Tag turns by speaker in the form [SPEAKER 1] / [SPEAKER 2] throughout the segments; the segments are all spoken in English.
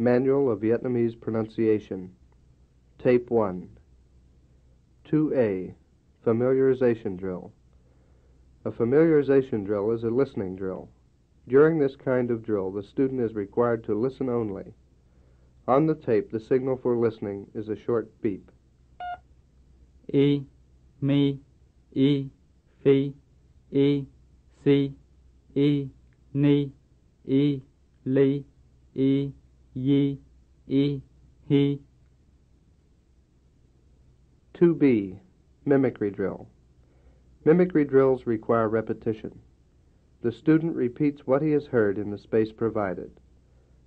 [SPEAKER 1] Manual of Vietnamese Pronunciation. Tape 1. 2A. Familiarization Drill. A familiarization drill is a listening drill. During this kind of drill, the student is required to listen only. On the tape, the signal for listening is a short beep.
[SPEAKER 2] E, me, E, fi, E, si, E, ni, E, li, E, ye, E, he.
[SPEAKER 1] 2B. Mimicry drill. Mimicry drills require repetition. The student repeats what he has heard in the space provided.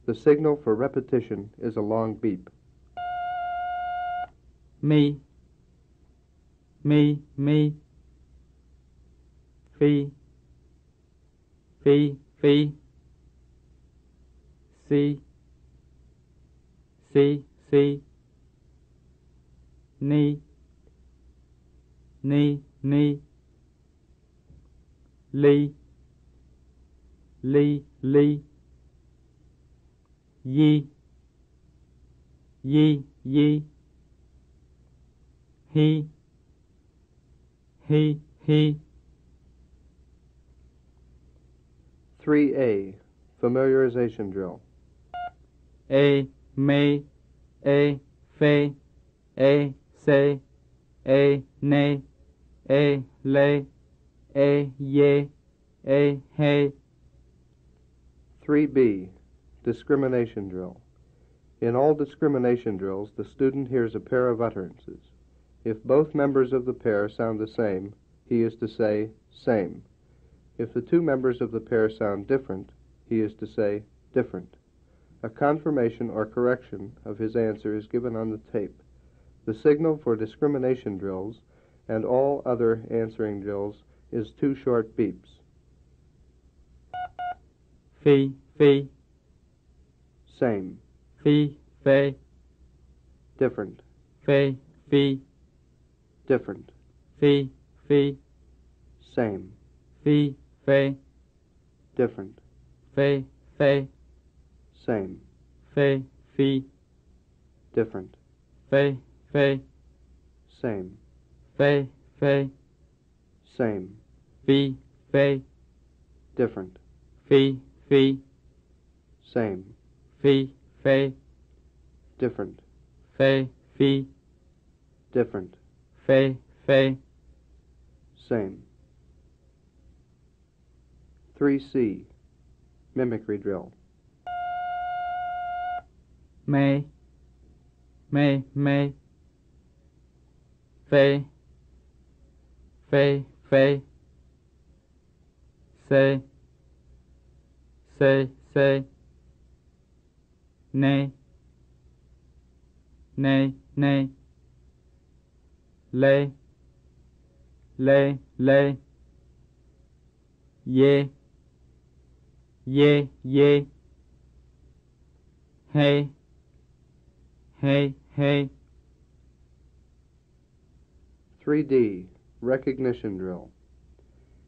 [SPEAKER 1] The signal for repetition is a long beep.
[SPEAKER 2] Me, me, me. Fi, fi, fi. Si, si, si. Ni, ni, ni. Li, li, li. Ye, ye, ye. He, he, he.
[SPEAKER 1] 3A. Familiarization drill.
[SPEAKER 2] A, me, a, fe, a, se, a, ne, a, le, a, ye, a, he.
[SPEAKER 1] 3B. Discrimination drill. In all discrimination drills, the student hears a pair of utterances. If both members of the pair sound the same, he is to say same. If the two members of the pair sound different, he is to say different. A confirmation or correction of his answer is given on the tape. The signal for discrimination drills and all other answering drills is two short beeps.
[SPEAKER 2] Fi, fi,
[SPEAKER 1] Same,
[SPEAKER 2] fi, fe,
[SPEAKER 1] different,
[SPEAKER 2] fe, fi,
[SPEAKER 1] different,
[SPEAKER 2] fi, fi,
[SPEAKER 1] same,
[SPEAKER 2] fi, fe,
[SPEAKER 1] different,
[SPEAKER 2] fe, fe,
[SPEAKER 1] same,
[SPEAKER 2] fe, fi,
[SPEAKER 1] different,
[SPEAKER 2] fe, fe,
[SPEAKER 1] same,
[SPEAKER 2] fe, fe,
[SPEAKER 1] same,
[SPEAKER 2] fi, fe,
[SPEAKER 1] different,
[SPEAKER 2] fi, fi,
[SPEAKER 1] same,
[SPEAKER 2] fi, fe,
[SPEAKER 1] different,
[SPEAKER 2] fe, fi,
[SPEAKER 1] different,
[SPEAKER 2] fe, fe.
[SPEAKER 1] same. 3C. Mimicry drill.
[SPEAKER 2] Me, me, me, fe, fe, fe, se, se, se, ne, ne, ne, le, le, le, ye, ye, ye, hey, hey, hey,
[SPEAKER 1] 3D. Recognition drill.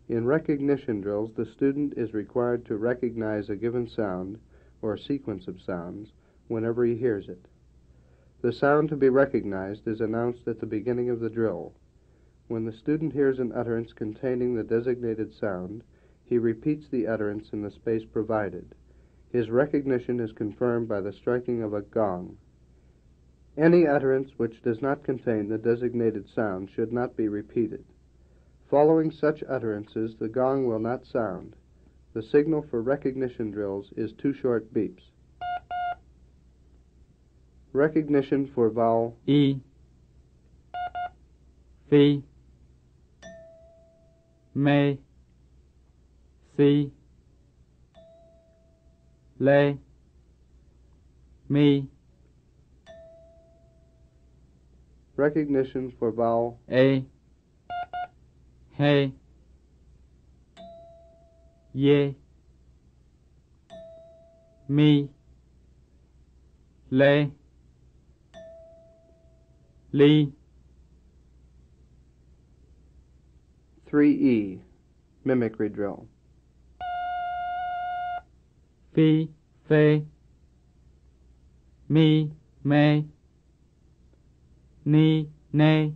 [SPEAKER 1] In recognition drills, the student is required to recognize a given sound or sequence of sounds whenever he hears it. The sound to be recognized is announced at the beginning of the drill. When the student hears an utterance containing the designated sound, he repeats the utterance in the space provided. His recognition is confirmed by the striking of a gong. Any utterance which does not contain the designated sound should not be repeated. Following such utterances, the gong will not sound. The signal for recognition drills is two short beeps. Recognition for vowel.
[SPEAKER 2] E, fi, me, si, le, mi,
[SPEAKER 1] recognition for vowel.
[SPEAKER 2] A, he, ye, mi, le, li,
[SPEAKER 1] 3E mimicry drill.
[SPEAKER 2] fi, fe, me, me, ni, ne,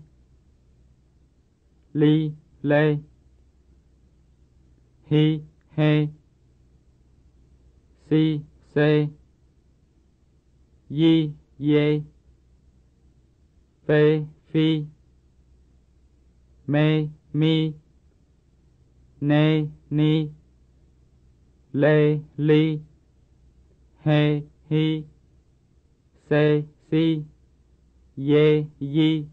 [SPEAKER 2] li, le, he, he, si, se, ye, ye, fe, fi, me, me, ne, ni, le, li, he, he, se, si, ye, ye.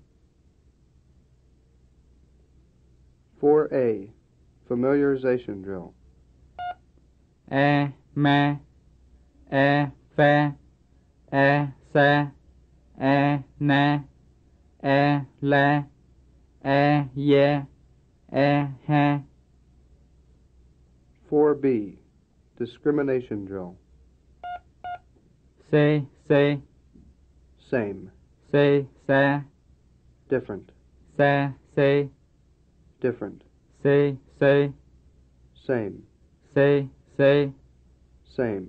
[SPEAKER 1] 4A. Familiarization drill.
[SPEAKER 2] e, me, e, fe, e, se, e, ne, e, le, e, ye, e, he.
[SPEAKER 1] 4B. Discrimination drill.
[SPEAKER 2] Say, say.
[SPEAKER 1] Same.
[SPEAKER 2] Se, se,
[SPEAKER 1] Different.
[SPEAKER 2] se, se,
[SPEAKER 1] Different.
[SPEAKER 2] se, se,
[SPEAKER 1] Same.
[SPEAKER 2] se, se,
[SPEAKER 1] Same.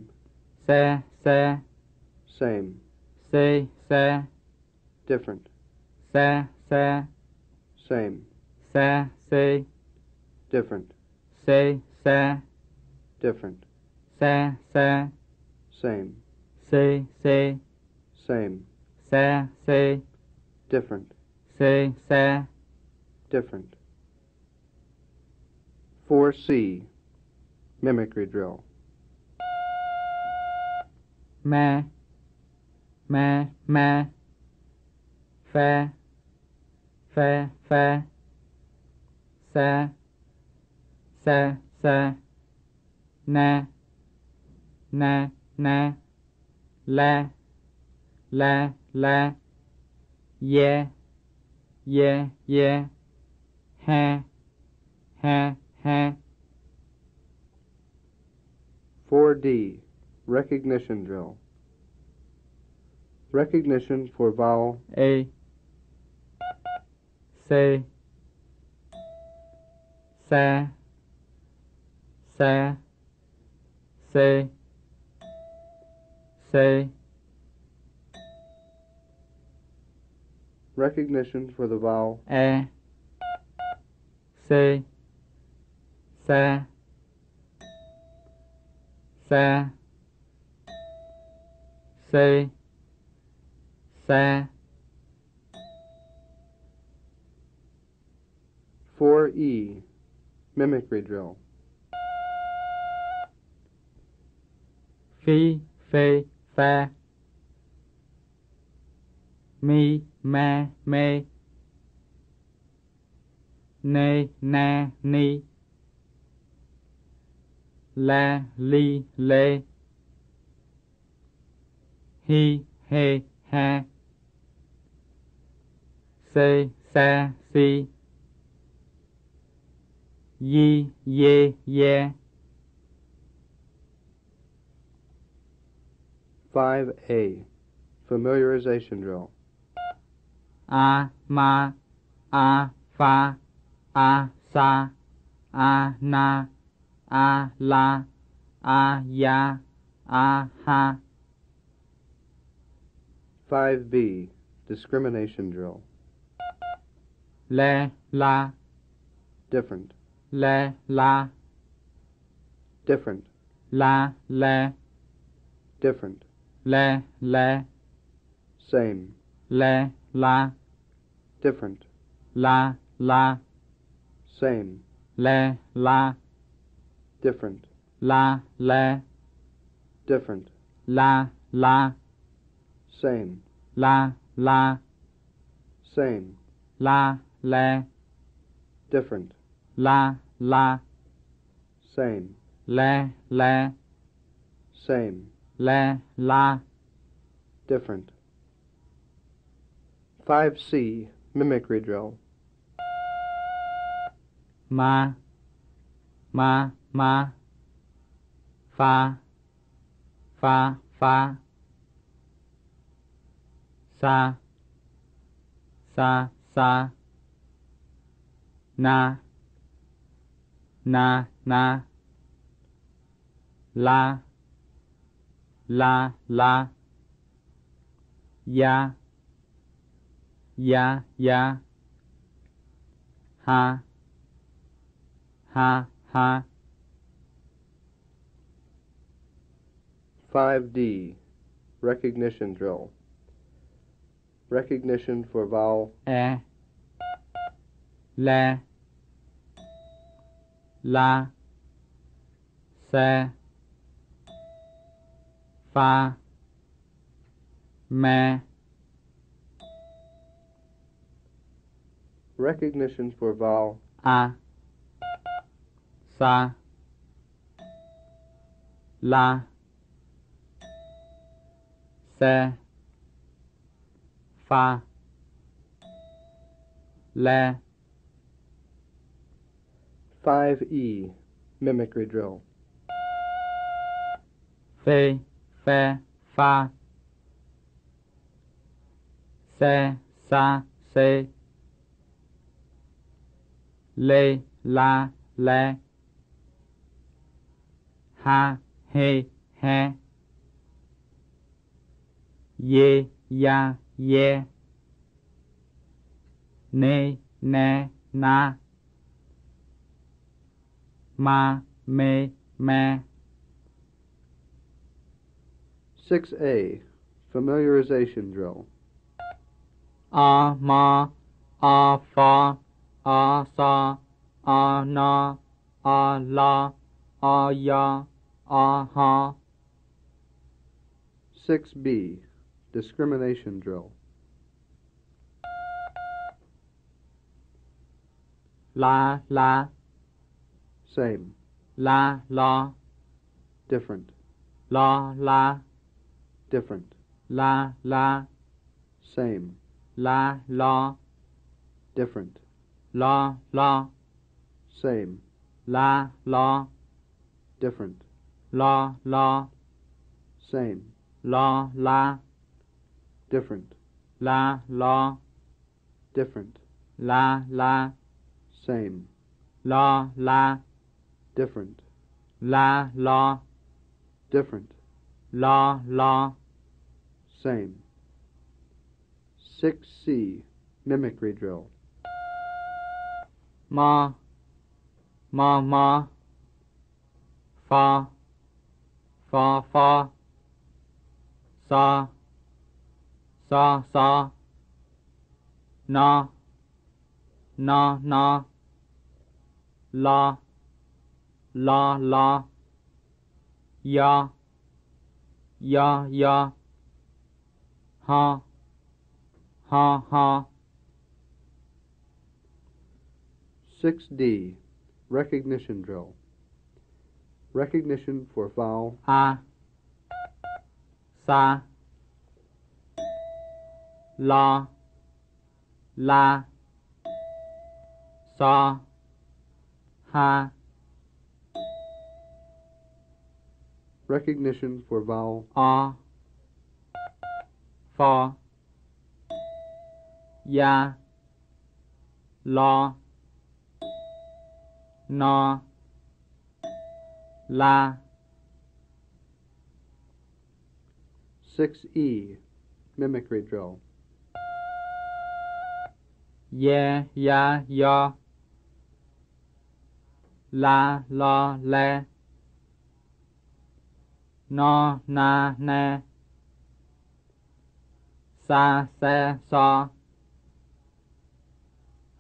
[SPEAKER 2] se, se,
[SPEAKER 1] Same.
[SPEAKER 2] se, se,
[SPEAKER 1] Different.
[SPEAKER 2] se, se,
[SPEAKER 1] Same.
[SPEAKER 2] se, se,
[SPEAKER 1] Different.
[SPEAKER 2] se, se,
[SPEAKER 1] Different.
[SPEAKER 2] se, se,
[SPEAKER 1] Same.
[SPEAKER 2] se, se,
[SPEAKER 1] Same.
[SPEAKER 2] Se, se,
[SPEAKER 1] Different.
[SPEAKER 2] se, se,
[SPEAKER 1] Different. 4C. Mimicry drill.
[SPEAKER 2] me, me, me, fe, fe, fe, se, se, se, ne, ne, ne, le, le, la ye, ye, ye, ha ha ha
[SPEAKER 1] 4D. Recognition drill. Recognition for vowel
[SPEAKER 2] A C Se Se Se Se
[SPEAKER 1] recognition for the vowel
[SPEAKER 2] E C Se
[SPEAKER 1] 4E. Mimicry drill.
[SPEAKER 2] Phi Phê Pha Mi Ma Mê Nê Na Ni La Li Lê Hi Hê Ha Sê Sa Si Yi Ye Ye
[SPEAKER 1] 5A. Familiarization drill.
[SPEAKER 2] A ma a fa a sa a na a la a ya a ha
[SPEAKER 1] 5B. Discrimination drill.
[SPEAKER 2] le la
[SPEAKER 1] Different.
[SPEAKER 2] le la
[SPEAKER 1] Different.
[SPEAKER 2] la le
[SPEAKER 1] Different.
[SPEAKER 2] le le
[SPEAKER 1] Same.
[SPEAKER 2] le la
[SPEAKER 1] Different.
[SPEAKER 2] la la
[SPEAKER 1] Same.
[SPEAKER 2] le la
[SPEAKER 1] Different.
[SPEAKER 2] la le
[SPEAKER 1] Different.
[SPEAKER 2] la la
[SPEAKER 1] Same.
[SPEAKER 2] la la
[SPEAKER 1] Same.
[SPEAKER 2] la le
[SPEAKER 1] Different.
[SPEAKER 2] la la
[SPEAKER 1] Same.
[SPEAKER 2] le le
[SPEAKER 1] Same.
[SPEAKER 2] le la
[SPEAKER 1] Different. 5C. Mimicry drill.
[SPEAKER 2] ma ma ma fa fa fa sa sa sa na na na la la la ya, ya, ya, ha, ha, ha,
[SPEAKER 1] 5D, recognition drill. Recognition for vowel.
[SPEAKER 2] E, le, la, se, fa, me,
[SPEAKER 1] recognition for vowel.
[SPEAKER 2] A, sa, la, se, fa, le,
[SPEAKER 1] 5E, mimicry drill.
[SPEAKER 2] fe, fe, fa, se, sa, se, le, la, le, ha, he, he, ye, ya, ye, ne, ne, na, ma, me, me.
[SPEAKER 1] 6A, familiarization drill.
[SPEAKER 2] a ma a fa a sa a na a la a ya a ha
[SPEAKER 1] 6B, discrimination drill.
[SPEAKER 2] la la.
[SPEAKER 1] Same,
[SPEAKER 2] la la.
[SPEAKER 1] Different,
[SPEAKER 2] la la.
[SPEAKER 1] Different,
[SPEAKER 2] la la.
[SPEAKER 1] Same,
[SPEAKER 2] la la.
[SPEAKER 1] Different,
[SPEAKER 2] la la.
[SPEAKER 1] Same,
[SPEAKER 2] la la.
[SPEAKER 1] Different,
[SPEAKER 2] la la.
[SPEAKER 1] Same,
[SPEAKER 2] la la.
[SPEAKER 1] Different,
[SPEAKER 2] la la.
[SPEAKER 1] Different,
[SPEAKER 2] la la.
[SPEAKER 1] Same,
[SPEAKER 2] la la.
[SPEAKER 1] Different,
[SPEAKER 2] la la.
[SPEAKER 1] Different,
[SPEAKER 2] la la.
[SPEAKER 1] Same. 6C, mimicry drill.
[SPEAKER 2] Ma ma ma fa fa fa sa sa sa na na na la la la ya ya ya ha ha ha
[SPEAKER 1] 6D, recognition drill. Recognition for vowel
[SPEAKER 2] a sa. La. La. Sa. Ha.
[SPEAKER 1] Recognition for vowel
[SPEAKER 2] a. Fa. Ya. La na la
[SPEAKER 1] 6E, mimicry drill.
[SPEAKER 2] ye ya ya la la le no na ne sa se sa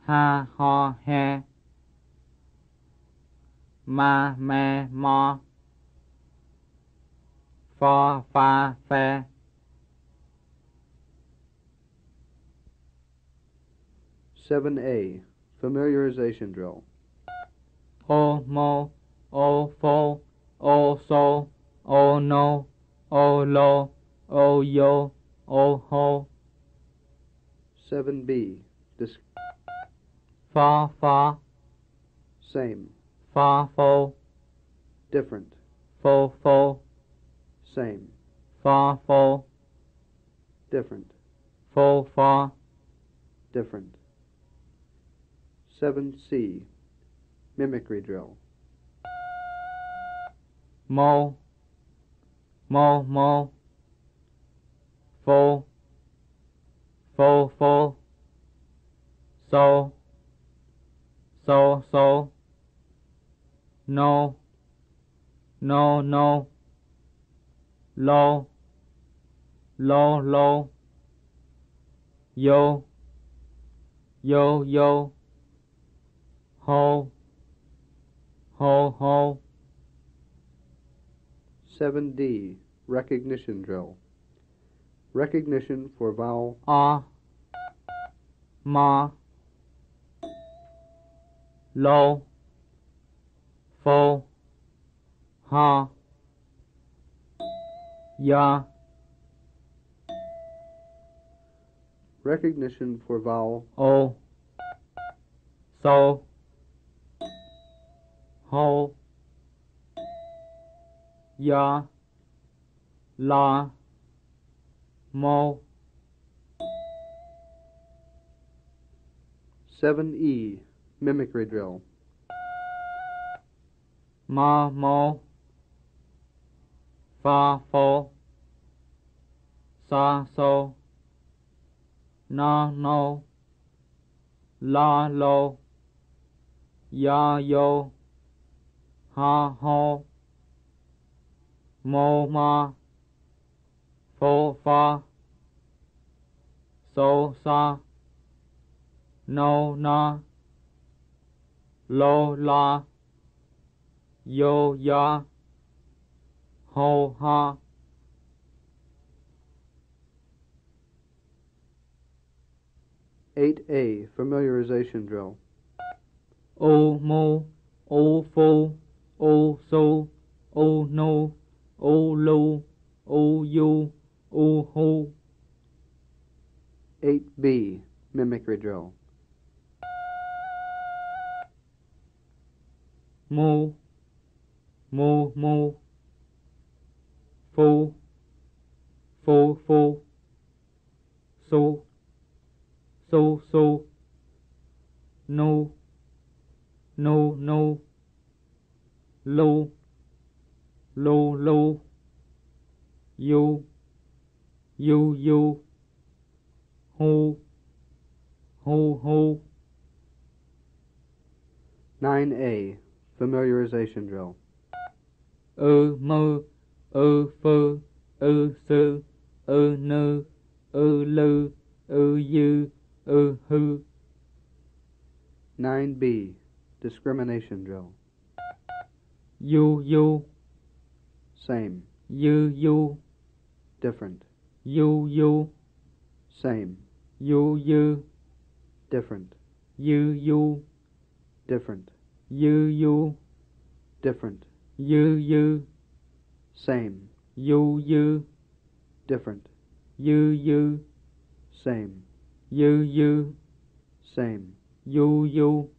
[SPEAKER 2] ha ho he ma me mo fa fa fe.
[SPEAKER 1] 7A, familiarization drill.
[SPEAKER 2] o mo, o fo, o so, o no, o lo, o yo, o ho,
[SPEAKER 1] 7B, dis-
[SPEAKER 2] fa fa,
[SPEAKER 1] same,
[SPEAKER 2] fa fo,
[SPEAKER 1] different,
[SPEAKER 2] fo fo,
[SPEAKER 1] same,
[SPEAKER 2] fa fo,
[SPEAKER 1] different,
[SPEAKER 2] fo fa,
[SPEAKER 1] different. 7C, mimicry drill.
[SPEAKER 2] mo, mo mo, fo, full, full, so, so, so, no, no, no, low, low, low, yo, yo, yo, ho, ho, ho,
[SPEAKER 1] 7D. Recognition drill. Recognition for vowel.
[SPEAKER 2] Ah, ma, low, fo, ha, ya,
[SPEAKER 1] recognition for vowel.
[SPEAKER 2] O, so, ho, ya, la, mo,
[SPEAKER 1] 7E. Mimicry drill.
[SPEAKER 2] Ma, mo, fa, fo, sa, so, na, no, la, lo, ya, yo, ha, ho, mo, ma, fo, fa, so, sa, no, na, lo, la, yo, ya, ho, ha.
[SPEAKER 1] Eight A. Familiarization drill.
[SPEAKER 2] O mo, O fo, O so, O no, O lo, O yo, O ho.
[SPEAKER 1] Eight B. Mimicry drill.
[SPEAKER 2] Mo, mo, mo. Fo, fo, fo. So, so, so. No, no, no. Low, low, low. Yo, yo, yo. Ho, ho, ho.
[SPEAKER 1] Nine A. Familiarization drill.
[SPEAKER 2] Ơ mơ ơ phơ ơ sơ ơ nơ ơ lơ ơ dư ơ hư
[SPEAKER 1] Nine B. Discrimination drill.
[SPEAKER 2] du du
[SPEAKER 1] Same.
[SPEAKER 2] dư du
[SPEAKER 1] Different.
[SPEAKER 2] du du
[SPEAKER 1] Same.
[SPEAKER 2] du dư
[SPEAKER 1] Different.
[SPEAKER 2] dư du
[SPEAKER 1] Different.
[SPEAKER 2] dư du
[SPEAKER 1] Different.
[SPEAKER 2] Dư dư
[SPEAKER 1] Same.
[SPEAKER 2] du dư
[SPEAKER 1] Different.
[SPEAKER 2] dư dư
[SPEAKER 1] Same.
[SPEAKER 2] dư dư
[SPEAKER 1] Same.
[SPEAKER 2] du du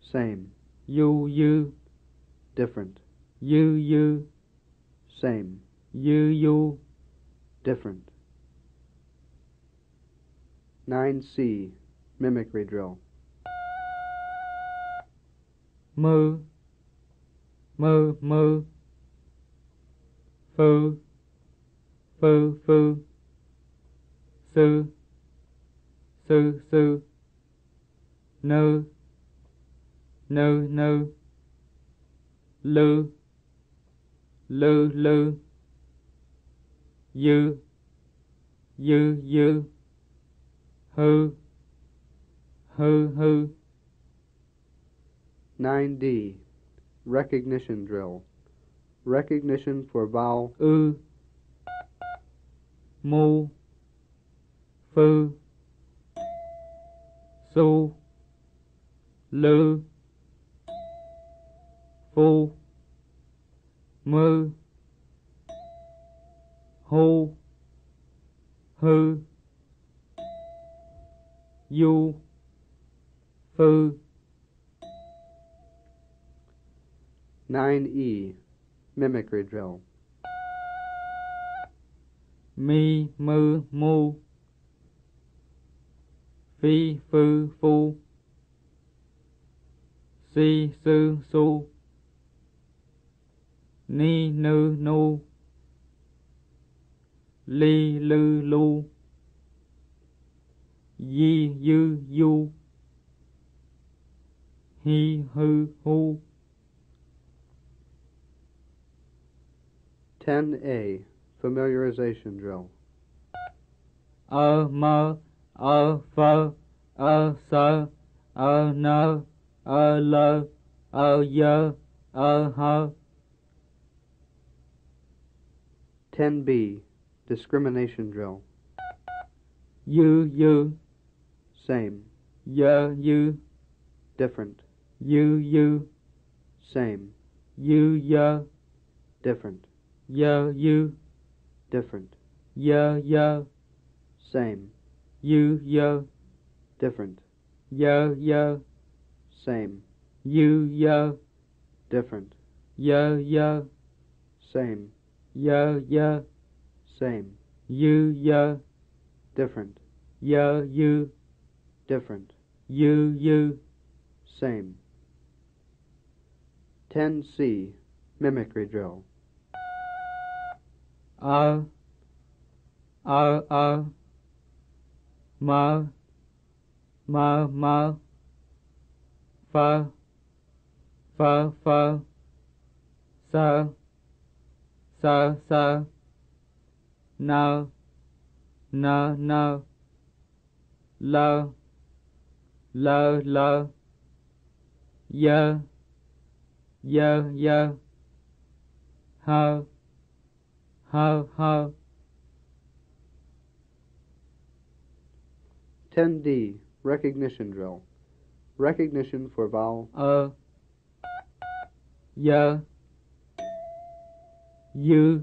[SPEAKER 1] Same.
[SPEAKER 2] du dư
[SPEAKER 1] Different.
[SPEAKER 2] dư dư
[SPEAKER 1] Same.
[SPEAKER 2] dư du
[SPEAKER 1] Different. 9C. Mimicry drill.
[SPEAKER 2] mơ mơ mơ phơ phơ phơ sư sư sư. Nơ nơ nơ lư lư lư. Dư dư dư. Hư hư hư.
[SPEAKER 1] 9D. Recognition drill. Recognition for vowel
[SPEAKER 2] ư mu phư su lư phu mư hu hư du phư
[SPEAKER 1] 9E. Mimicry drill.
[SPEAKER 2] mi mư mu. Phi phư phu si sư su. Ni nư nu. Ly lư lu. Yi yu yu. He hu hu
[SPEAKER 1] 10A. Familiarization drill.
[SPEAKER 2] a mơ a phơ a sơ a nơ a lơ a dơ a hơ
[SPEAKER 1] 10B. Discrimination drill.
[SPEAKER 2] yu yu
[SPEAKER 1] Same.
[SPEAKER 2] dơ yu
[SPEAKER 1] Different.
[SPEAKER 2] yu yu
[SPEAKER 1] Same.
[SPEAKER 2] dơ
[SPEAKER 1] Different.
[SPEAKER 2] Dơ you
[SPEAKER 1] Different.
[SPEAKER 2] dơ dơ
[SPEAKER 1] Same.
[SPEAKER 2] you dơ
[SPEAKER 1] Different.
[SPEAKER 2] dơ dơ
[SPEAKER 1] Same.
[SPEAKER 2] you dơ
[SPEAKER 1] Different.
[SPEAKER 2] dơ dơ
[SPEAKER 1] Same.
[SPEAKER 2] dơ dơ
[SPEAKER 1] Same.
[SPEAKER 2] yu dơ
[SPEAKER 1] Different.
[SPEAKER 2] dơ you
[SPEAKER 1] Different.
[SPEAKER 2] you you
[SPEAKER 1] Same. 10C. Mimicry drill.
[SPEAKER 2] A a a mơ mơ mơ phơ phơ phơ sơ sơ sơ nơ nơ nơ lơ lơ lơ dơ dơ dơ hơ hơ how.
[SPEAKER 1] 10D. Recognition drill. Recognition for vowel
[SPEAKER 2] ơ dơ dư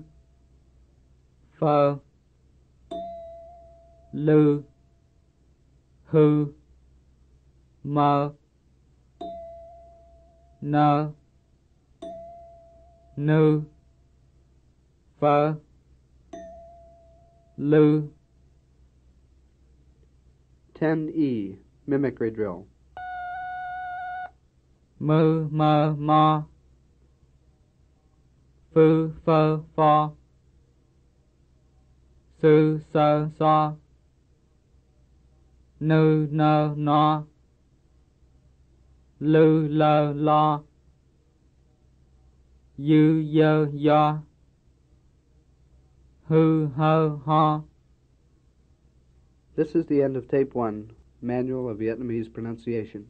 [SPEAKER 2] phơ lư hư mơ nơ nư phơ lư
[SPEAKER 1] 10E. Mimicry drill.
[SPEAKER 2] mơ mơ mò phư phơ pho sư sơ so nư nơ no lư lơ lo dư dơ do hơ ho
[SPEAKER 1] This is the end of Tape 1, Manual of Vietnamese Pronunciation.